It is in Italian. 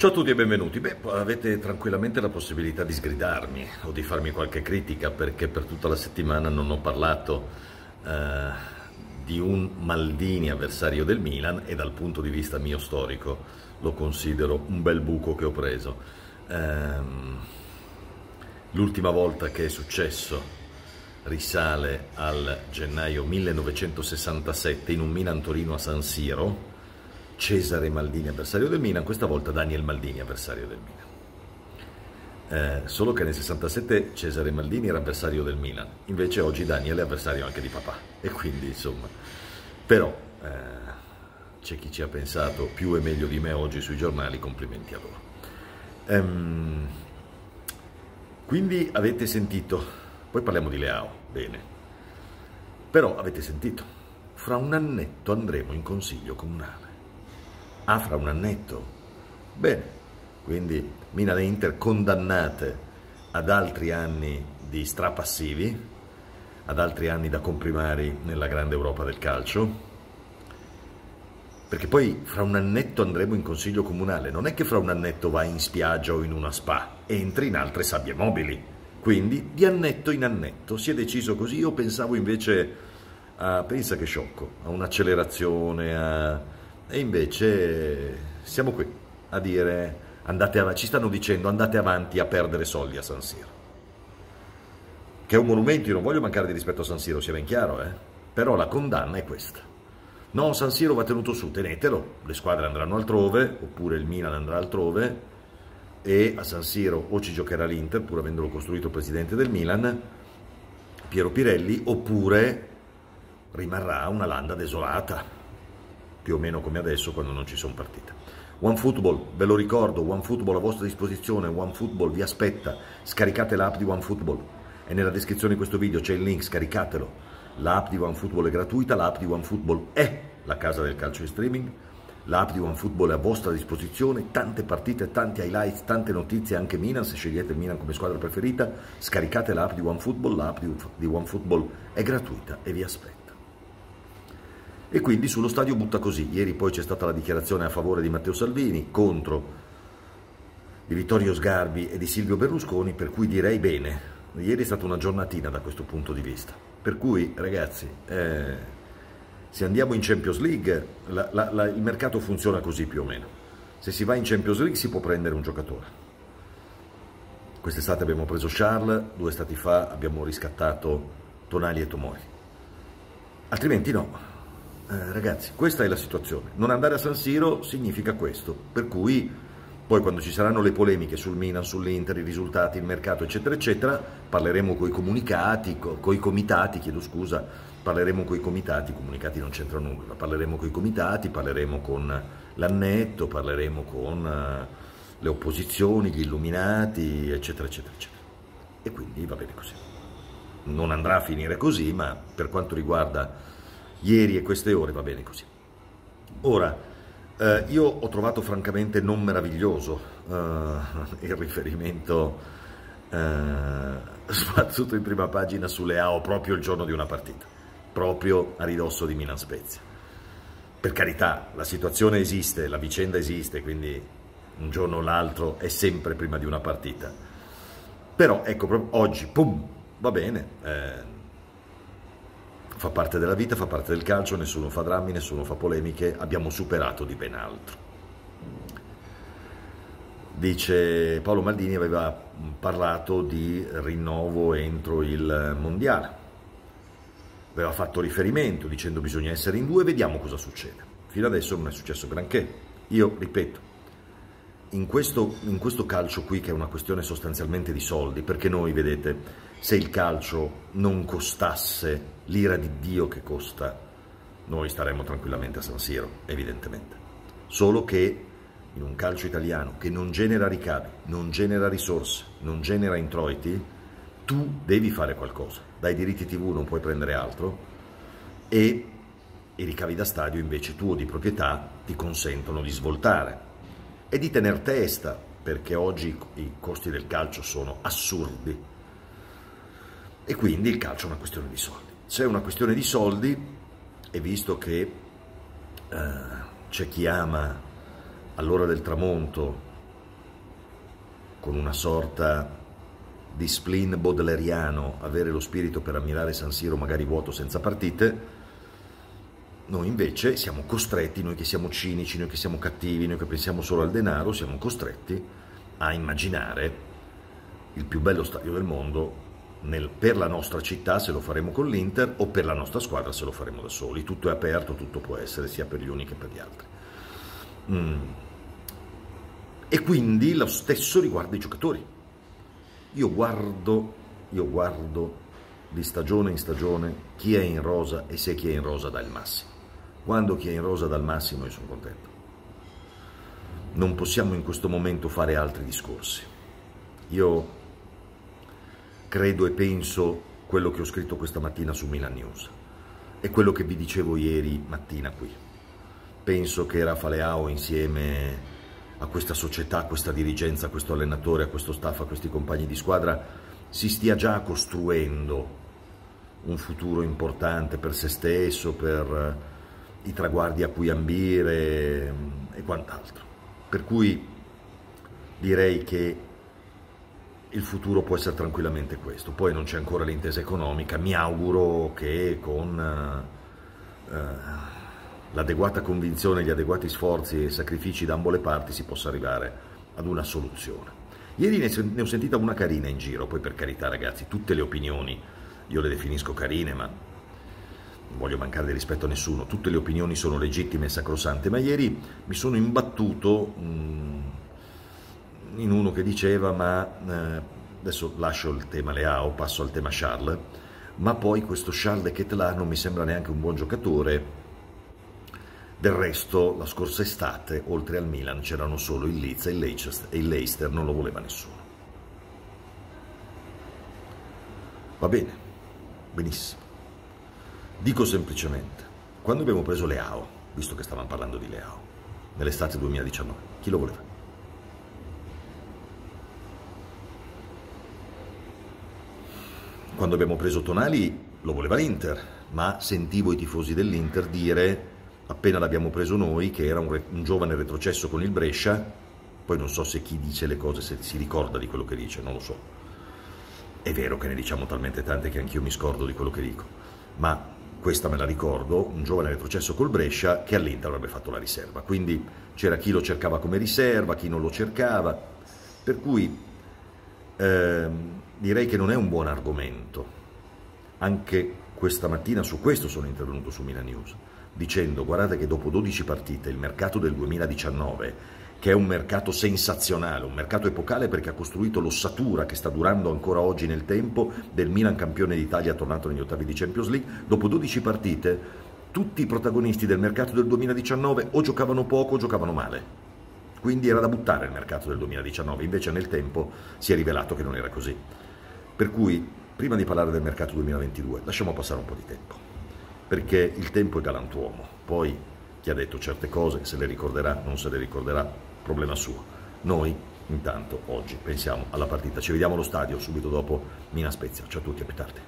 Ciao a tutti e benvenuti. Beh, avete tranquillamente la possibilità di sgridarmi o di farmi qualche critica perché per tutta la settimana non ho parlato eh, di un Maldini avversario del Milan e dal punto di vista mio storico lo considero un bel buco che ho preso. Ehm, l'ultima volta che è successo risale al gennaio 1967 in un Milan-Torino a San Siro Cesare Maldini avversario del Milan, questa volta Daniel Maldini avversario del Milan. Eh, solo che nel 67 Cesare Maldini era avversario del Milan, invece oggi Daniel è avversario anche di papà e quindi insomma, però eh, c'è chi ci ha pensato più e meglio di me oggi sui giornali, complimenti a loro. Ehm, quindi avete sentito, poi parliamo di Leao, bene, però avete sentito, fra un annetto andremo in consiglio comunale. Ah, fra un annetto. Bene, quindi Milan e Inter condannate ad altri anni di strapassivi, ad altri anni da comprimari nella grande Europa del calcio, perché poi fra un annetto andremo in consiglio comunale, non è che fra un annetto vai in spiaggia o in una spa, entri in altre sabbie mobili. Quindi di annetto in annetto si è deciso così, io pensavo invece a, pensa che sciocco, a un'accelerazione, a e invece siamo qui a dire, andate ci stanno dicendo andate avanti a perdere soldi a San Siro. Che è un monumento, io non voglio mancare di rispetto a San Siro, sia ben chiaro, eh? però la condanna è questa. No, San Siro va tenuto su, tenetelo, le squadre andranno altrove, oppure il Milan andrà altrove, e a San Siro o ci giocherà l'Inter, pur avendolo costruito presidente del Milan, Piero Pirelli, oppure rimarrà una landa desolata più o meno come adesso quando non ci sono partite. OneFootball, ve lo ricordo, OneFootball a vostra disposizione, OneFootball vi aspetta, scaricate l'app di OneFootball e nella descrizione di questo video c'è il link, scaricatelo. L'app di OneFootball è gratuita, l'app di OneFootball è la casa del calcio in streaming, l'app di OneFootball è a vostra disposizione, tante partite, tanti highlights, tante notizie, anche Milan, se scegliete il Milan come squadra preferita, scaricate l'app di OneFootball, l'app di OneFootball è gratuita e vi aspetta e quindi sullo stadio butta così. Ieri poi c'è stata la dichiarazione a favore di Matteo Salvini contro di Vittorio Sgarbi e di Silvio Berlusconi, per cui direi bene, ieri è stata una giornatina da questo punto di vista. Per cui ragazzi, eh, se andiamo in Champions League, la, la, la, il mercato funziona così più o meno. Se si va in Champions League si può prendere un giocatore. Quest'estate abbiamo preso Charles, due stati fa abbiamo riscattato Tonali e Tomori. Altrimenti no, eh, ragazzi, questa è la situazione. Non andare a San Siro significa questo, per cui poi quando ci saranno le polemiche sul Milan, sull'Inter, i risultati, il mercato, eccetera, eccetera, parleremo con i comunicati, con i comitati, chiedo scusa, parleremo con i comitati, i comunicati non c'entrano nulla, parleremo con i comitati, parleremo con l'annetto, parleremo con uh, le opposizioni, gli illuminati, eccetera, eccetera, eccetera. E quindi va bene così. Non andrà a finire così, ma per quanto riguarda ieri e queste ore va bene così. Ora, eh, io ho trovato francamente non meraviglioso eh, il riferimento eh, sbattuto in prima pagina sulle AO proprio il giorno di una partita, proprio a ridosso di Milan Spezia. Per carità, la situazione esiste, la vicenda esiste, quindi un giorno o l'altro è sempre prima di una partita. Però ecco, oggi, pum, va bene, eh, fa parte della vita, fa parte del calcio, nessuno fa drammi, nessuno fa polemiche, abbiamo superato di ben altro. Dice Paolo Maldini aveva parlato di rinnovo entro il mondiale, aveva fatto riferimento dicendo bisogna essere in due, vediamo cosa succede. Fino adesso non è successo granché. Io ripeto, in questo, in questo calcio qui, che è una questione sostanzialmente di soldi, perché noi, vedete, se il calcio non costasse l'ira di Dio che costa, noi staremmo tranquillamente a San Siro, evidentemente. Solo che in un calcio italiano che non genera ricavi, non genera risorse, non genera introiti, tu devi fare qualcosa. Dai diritti TV non puoi prendere altro e i ricavi da stadio invece tuo di proprietà ti consentono di svoltare e di tener testa, perché oggi i costi del calcio sono assurdi e quindi il calcio è una questione di soldi. Se è una questione di soldi, e visto che eh, c'è chi ama all'ora del tramonto con una sorta di spleen bodleriano, avere lo spirito per ammirare San Siro magari vuoto senza partite, noi invece siamo costretti, noi che siamo cinici, noi che siamo cattivi, noi che pensiamo solo al denaro, siamo costretti a immaginare il più bello stadio del mondo nel, per la nostra città se lo faremo con l'Inter o per la nostra squadra se lo faremo da soli. Tutto è aperto, tutto può essere, sia per gli uni che per gli altri. Mm. E quindi lo stesso riguarda i giocatori. Io guardo, io guardo di stagione in stagione chi è in rosa e se chi è in rosa dà il massimo. Quando chi è in rosa dà il massimo io sono contento. Non possiamo in questo momento fare altri discorsi. Io credo e penso quello che ho scritto questa mattina su Milan News e quello che vi dicevo ieri mattina qui. Penso che Rafaleao insieme a questa società, a questa dirigenza, a questo allenatore, a questo staff, a questi compagni di squadra si stia già costruendo un futuro importante per se stesso, per i traguardi a cui ambire e quant'altro. Per cui direi che il futuro può essere tranquillamente questo. Poi non c'è ancora l'intesa economica, mi auguro che con uh, l'adeguata convinzione, gli adeguati sforzi e sacrifici da ambo le parti si possa arrivare ad una soluzione. Ieri ne ho sentita una carina in giro, poi per carità ragazzi, tutte le opinioni io le definisco carine, ma non voglio mancare di rispetto a nessuno, tutte le opinioni sono legittime e sacrosante, ma ieri mi sono imbattuto... Mh, in uno che diceva ma eh, adesso lascio il tema Leao, passo al tema Charles, ma poi questo Charles de Ketelaar non mi sembra neanche un buon giocatore. Del resto, la scorsa estate, oltre al Milan, c'erano solo il Leeds e il Leicester, e il Leicester non lo voleva nessuno. Va bene, benissimo. Dico semplicemente, quando abbiamo preso Leao, visto che stavamo parlando di Leao, nell'estate 2019, chi lo voleva? Quando abbiamo preso Tonali lo voleva l'Inter, ma sentivo i tifosi dell'Inter dire, appena l'abbiamo preso noi, che era un, un, giovane retrocesso con il Brescia, poi non so se chi dice le cose se si ricorda di quello che dice, non lo so. È vero che ne diciamo talmente tante che anch'io mi scordo di quello che dico, ma questa me la ricordo, un giovane retrocesso col Brescia che all'Inter avrebbe fatto la riserva, quindi c'era chi lo cercava come riserva, chi non lo cercava, per cui ehm, direi che non è un buon argomento. Anche questa mattina su questo sono intervenuto su Milan News, dicendo guardate che dopo 12 partite il mercato del 2019 che è un mercato sensazionale, un mercato epocale perché ha costruito l'ossatura che sta durando ancora oggi nel tempo del Milan campione d'Italia tornato negli ottavi di Champions League, dopo 12 partite tutti i protagonisti del mercato del 2019 o giocavano poco o giocavano male. Quindi era da buttare il mercato del 2019, invece nel tempo si è rivelato che non era così. Per cui, prima di parlare del mercato 2022, lasciamo passare un po' di tempo, perché il tempo è galantuomo, poi chi ha detto certe cose se le ricorderà, non se le ricorderà, problema suo. Noi, intanto, oggi pensiamo alla partita. Ci vediamo allo stadio subito dopo Mina Spezia. Ciao a tutti, a più tardi.